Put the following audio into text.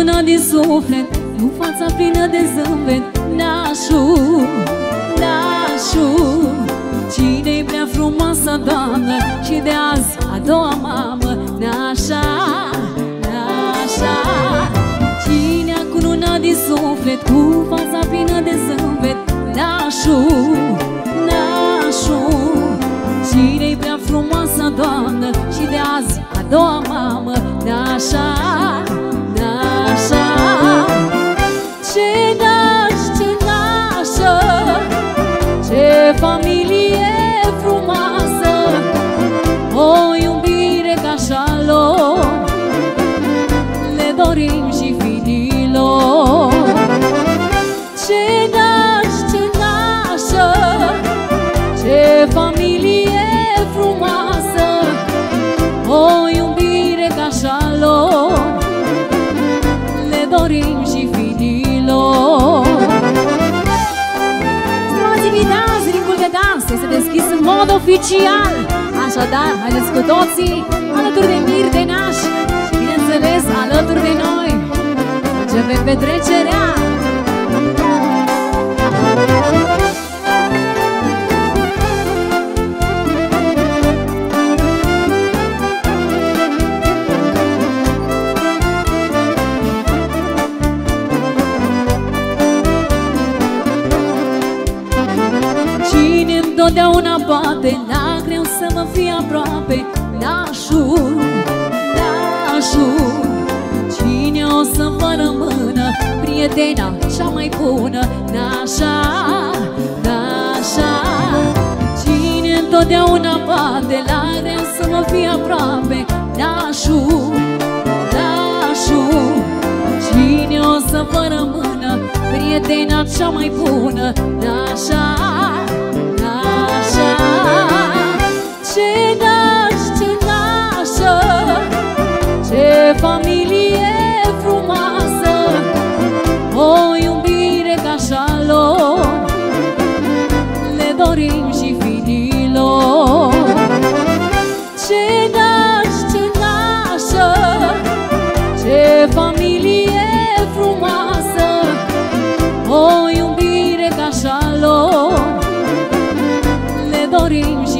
una din suflet Cu fața plină de zâmbet. Nașu, nașu Cine-i prea frumoasă doamnă Și de azi a doua mamă? Nașa, nașa. Cine-a cununat din suflet Cu fața plină de zâmbet? Nașu, nașu Cine-i prea frumoasă doamnă Și de azi a doua mamă? Nașa, nașa mod oficial. Așadar, haideți cu toții alături de Mir de Începem petrecerea. Cine întotdeauna poate La greu să mă fie aproape Nașul, Prietena cea mai bună Nașa, nașa. Cine întotdeauna poate La greu să mă fie aproape Nașul, nașul Cine o să vă rămână Prietena cea mai bună fiu și fiilor. Ce naș, ce nașă, O iubire ca șalom, ne dorim și